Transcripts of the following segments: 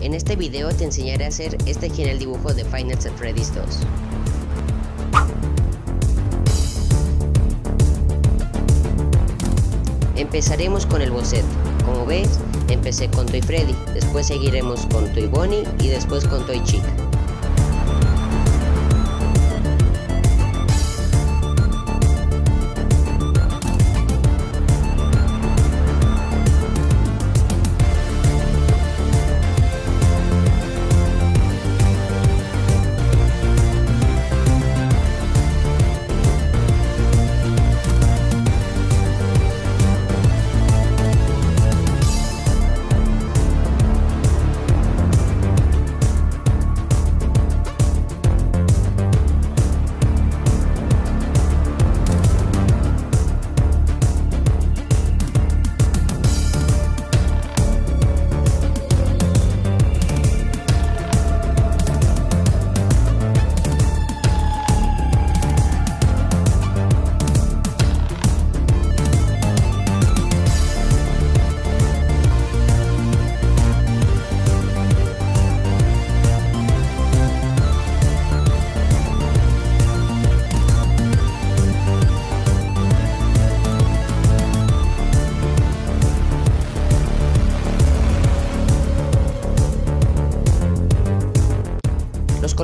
En este video te enseñaré a hacer este genial dibujo de Final Fantasy Freddy's 2. Empezaremos con el boceto. Como ves, empecé con Toy Freddy, después seguiremos con Toy Bonnie y después con Toy Chica.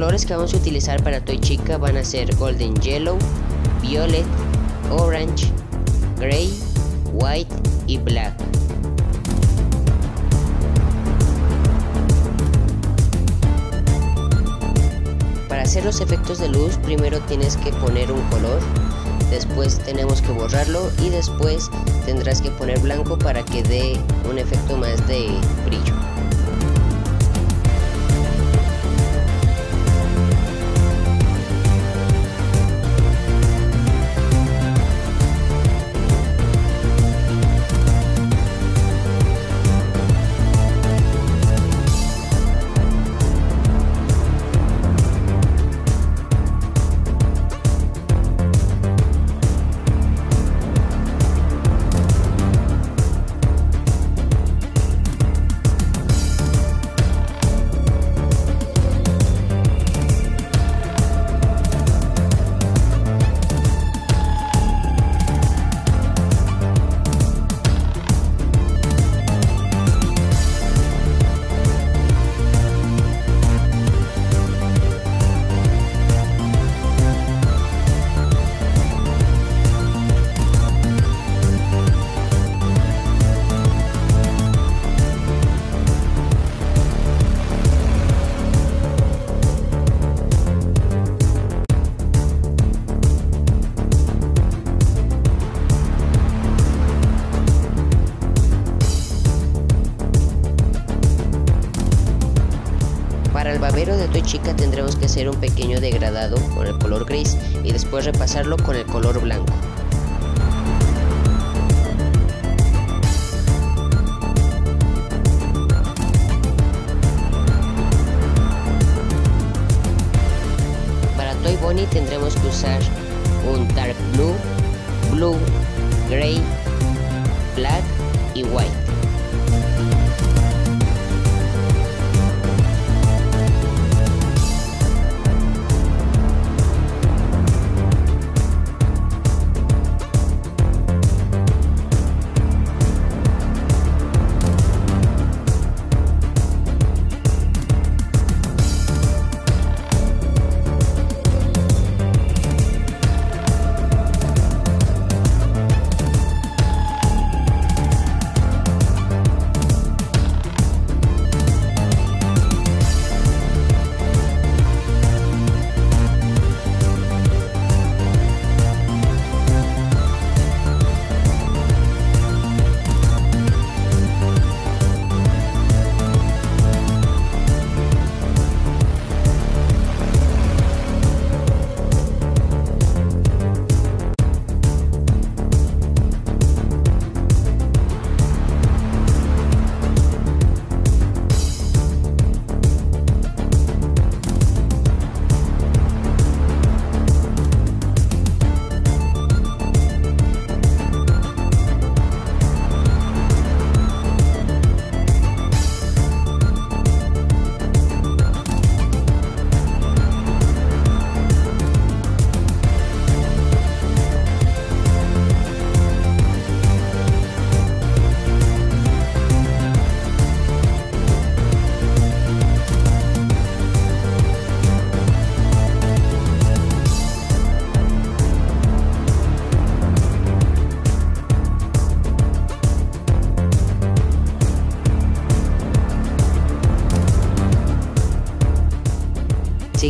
Colores que vamos a utilizar para Toy Chica van a ser Golden Yellow, Violet, Orange, Gray, White y Black. Para hacer los efectos de luz primero tienes que poner un color, después tenemos que borrarlo y después tendrás que poner blanco para que dé un efecto más de brillo. Babero de Toy Chica tendremos que hacer un pequeño degradado con el color gris y después repasarlo con el color blanco. Para Toy Bonnie tendremos que usar un dark blue, blue, gray, black y white.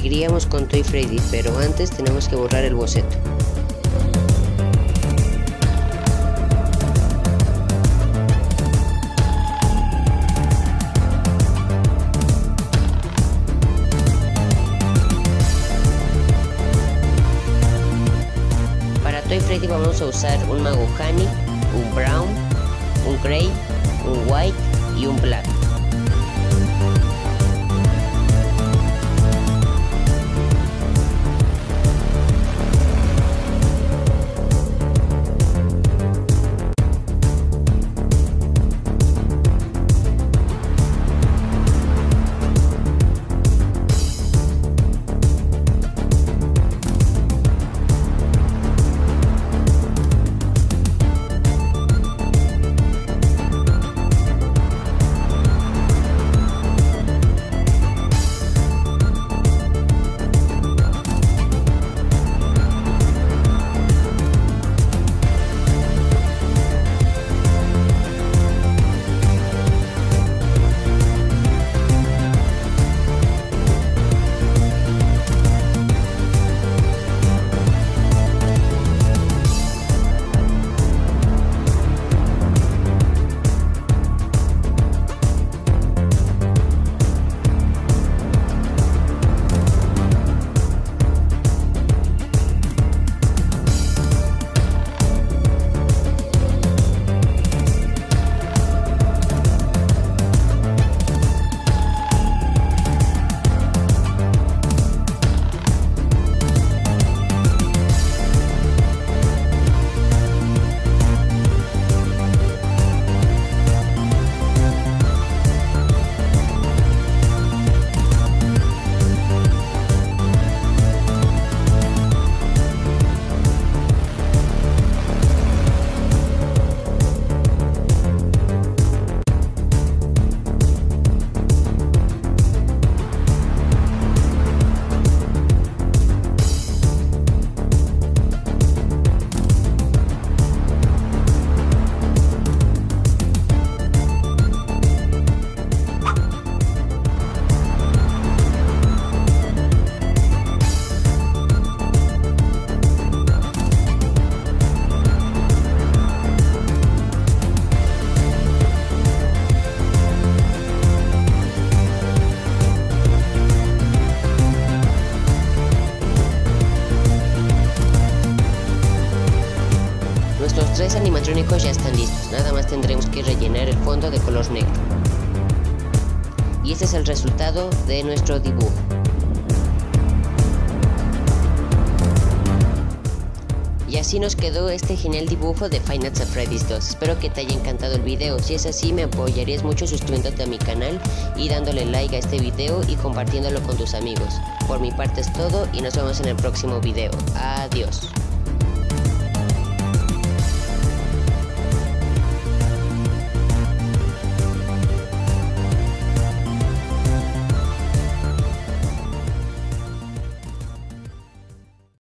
Seguiríamos con Toy Freddy, pero antes tenemos que borrar el boceto. Para Toy Freddy vamos a usar un Mago Honey, un Brown, un Grey, un White y un Black. De color negro. Y este es el resultado de nuestro dibujo. Y así nos quedó este genial dibujo de Nights at Freddy's 2. Espero que te haya encantado el video. Si es así, me apoyarías mucho suscribiéndote a mi canal y dándole like a este video y compartiéndolo con tus amigos. Por mi parte es todo y nos vemos en el próximo video. Adiós.